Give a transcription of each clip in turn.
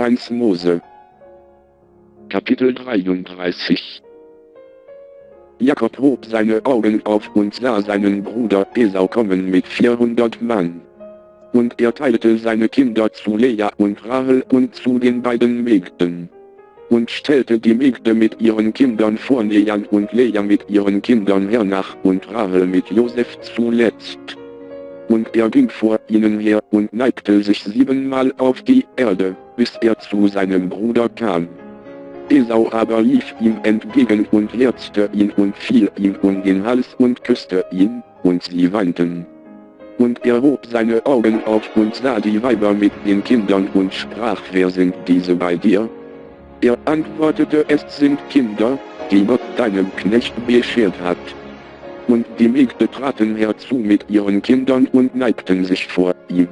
1 Mose. Kapitel 33 Jakob hob seine Augen auf und sah seinen Bruder Esau kommen mit 400 Mann. Und er teilte seine Kinder zu Lea und Rahel und zu den beiden Mägden. Und stellte die Mägde mit ihren Kindern vor Lean und Lea mit ihren Kindern hernach und Rahel mit Josef zuletzt. Und er ging vor ihnen her und neigte sich siebenmal auf die Erde, bis er zu seinem Bruder kam. Esau aber lief ihm entgegen und herzte ihn und fiel ihm um den Hals und küsste ihn, und sie weinten. Und er hob seine Augen auf und sah die Weiber mit den Kindern und sprach, wer sind diese bei dir? Er antwortete, es sind Kinder, die Gott deinem Knecht beschert hat. Und die Mägde traten herzu mit ihren Kindern und neigten sich vor ihm.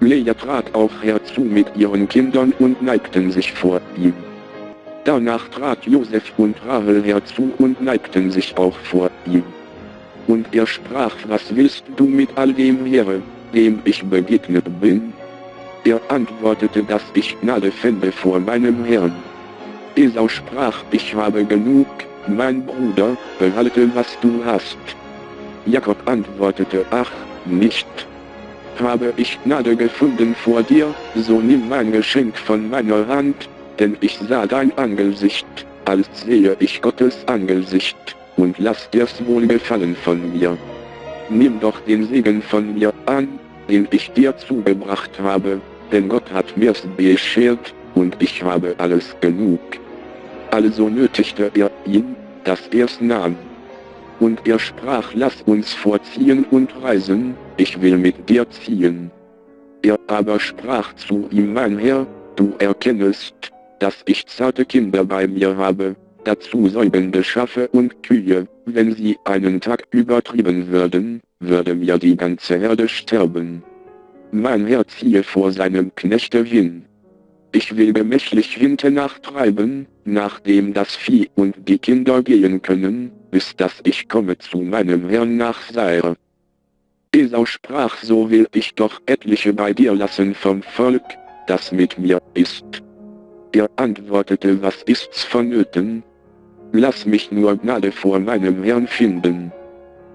Lea trat auch herzu mit ihren Kindern und neigten sich vor ihm. Danach trat Josef und Rahel herzu und neigten sich auch vor ihm. Und er sprach, was willst du mit all dem Heere, dem ich begegnet bin? Er antwortete, dass ich Gnade fände vor meinem Herrn. Esau sprach, ich habe genug, mein Bruder, behalte was du hast. Jakob antwortete, ach, nicht. Habe ich Gnade gefunden vor dir, so nimm mein Geschenk von meiner Hand, denn ich sah dein Angesicht, als sehe ich Gottes Angesicht, und lass dir's wohlgefallen von mir. Nimm doch den Segen von mir an, den ich dir zugebracht habe, denn Gott hat mir's beschert, und ich habe alles genug. Also nötigte er ihn, dass er's nahm. Und er sprach, lass uns vorziehen und reisen, ich will mit dir ziehen. Er aber sprach zu ihm, mein Herr, du erkennest, dass ich zarte Kinder bei mir habe, dazu säugende Schafe und Kühe, wenn sie einen Tag übertrieben würden, würde mir die ganze Herde sterben. Mein Herr ziehe vor seinem Knechte hin. Ich will gemächlich hinternach treiben, nachdem das Vieh und die Kinder gehen können, bis dass ich komme zu meinem Herrn nach Seir. Esau sprach, so will ich doch etliche bei dir lassen vom Volk, das mit mir ist. Er antwortete, was ist's vonnöten? Lass mich nur Gnade vor meinem Herrn finden.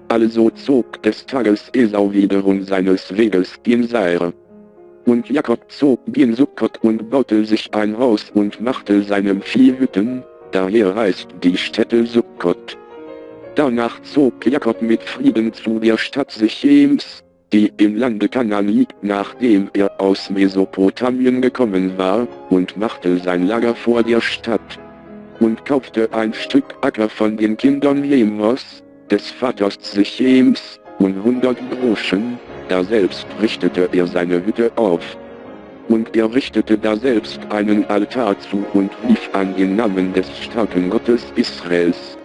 Also zog des Tages Esau wiederum seines Weges gen Seir. Und Jakob zog gen Sukkot und baute sich ein Haus und machte seinem Vieh Hütten, daher heißt die Stätte Sukkot. Danach zog Jakob mit Frieden zu der Stadt Sichems, die im Lande Kanan liegt, nachdem er aus Mesopotamien gekommen war, und machte sein Lager vor der Stadt. Und kaufte ein Stück Acker von den Kindern Jemos, des Vaters Sichems, und hundert Groschen, da selbst richtete er seine Hütte auf. Und er richtete da selbst einen Altar zu und rief an den Namen des starken Gottes Israels.